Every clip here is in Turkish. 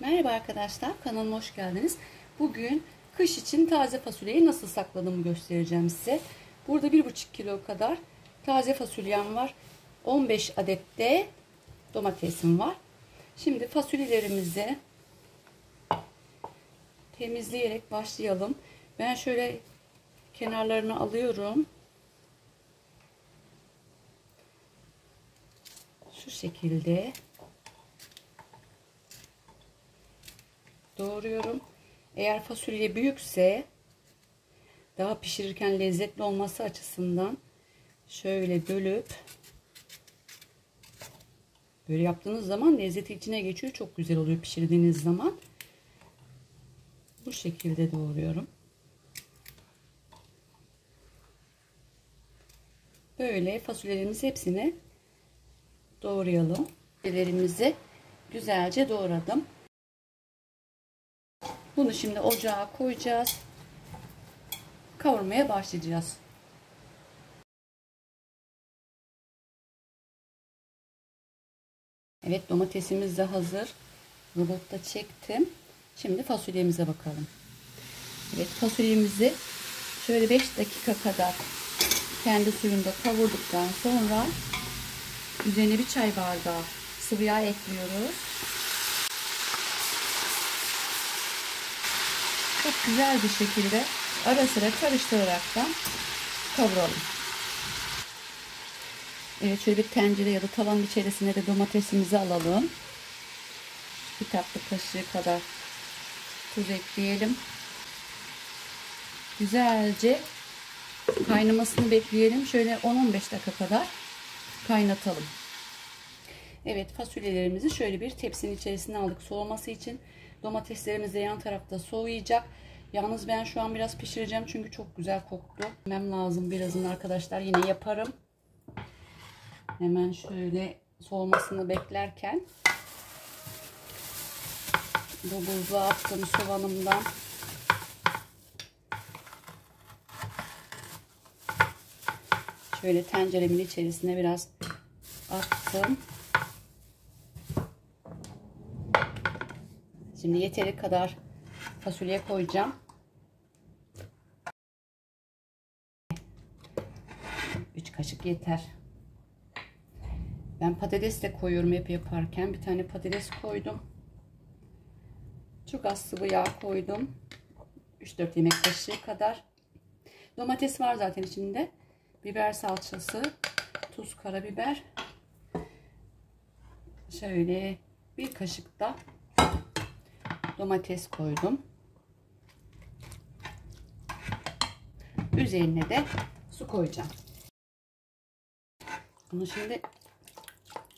Merhaba arkadaşlar, kanalıma hoş geldiniz. Bugün kış için taze fasulyeyi nasıl sakladığımı göstereceğim size. Burada 1,5 kilo kadar taze fasulyem var. 15 adet de domatesim var. Şimdi fasulyelerimizi temizleyerek başlayalım. Ben şöyle kenarlarını alıyorum. Şu şekilde doğruyorum. Eğer fasulye büyükse daha pişirirken lezzetli olması açısından şöyle bölüp böyle yaptığınız zaman lezzeti içine geçiyor. Çok güzel oluyor pişirdiğiniz zaman. Bu şekilde doğruyorum. Böyle fasulyelerimizi hepsini doğrayalım. Fasulyelerimizi güzelce doğradım. Bunu şimdi ocağa koyacağız. Kavurmaya başlayacağız. Evet domatesimiz de hazır. Robotta çektim. Şimdi fasulyemize bakalım. Evet fasulyemizi şöyle 5 dakika kadar kendi suyunda kavurduktan sonra üzerine bir çay bardağı sıvı yağ ekliyoruz. Çok güzel bir şekilde ara sıra karıştıraraktan kavuralım. Evet şöyle bir tencere ya da tavanın içerisine de domatesimizi alalım. Bir tatlı kaşığı kadar tuz ekleyelim. Güzelce kaynamasını bekleyelim. Şöyle 10-15 dakika kadar kaynatalım. Evet fasulyelerimizi şöyle bir tepsinin içerisine aldık soğuması için. Domateslerimiz de yan tarafta soğuyacak. Yalnız ben şu an biraz pişireceğim çünkü çok güzel koktu. Hemen lazım birazını arkadaşlar yine yaparım. Hemen şöyle soğumasını beklerken bu buzluğa attım soğanımdan. Şöyle tenceremin içerisine biraz attım. Şimdi yeteri kadar fasulye koyacağım. 3 kaşık yeter. Ben patates de koyuyorum hep yaparken. Bir tane patates koydum. Çok az sıvı yağ koydum. 3-4 yemek kaşığı kadar. Domates var zaten içinde. Biber salçası, tuz, karabiber. Şöyle bir kaşık da domates koydum. Üzerine de su koyacağım. Bunu şimdi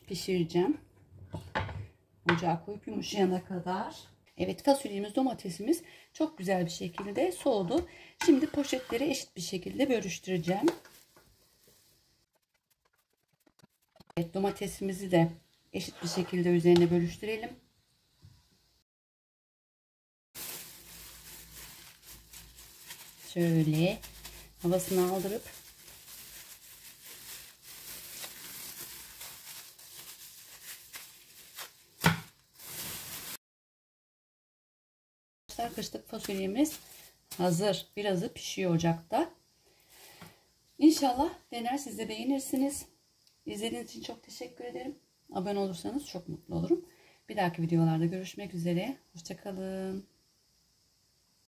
pişireceğim. Ocağa koyup yumuşayana kadar. Evet fasulyemiz domatesimiz çok güzel bir şekilde soğudu. Şimdi poşetleri eşit bir şekilde bölüştüreceğim. Evet domatesimizi de eşit bir şekilde üzerine bölüştürelim. Şöyle havasını aldırıp kışlık fasulyemiz hazır. Birazı pişiyor ocakta. İnşallah dener siz de beğenirsiniz. İzlediğiniz için çok teşekkür ederim. Abone olursanız çok mutlu olurum. Bir dahaki videolarda görüşmek üzere. Hoşçakalın.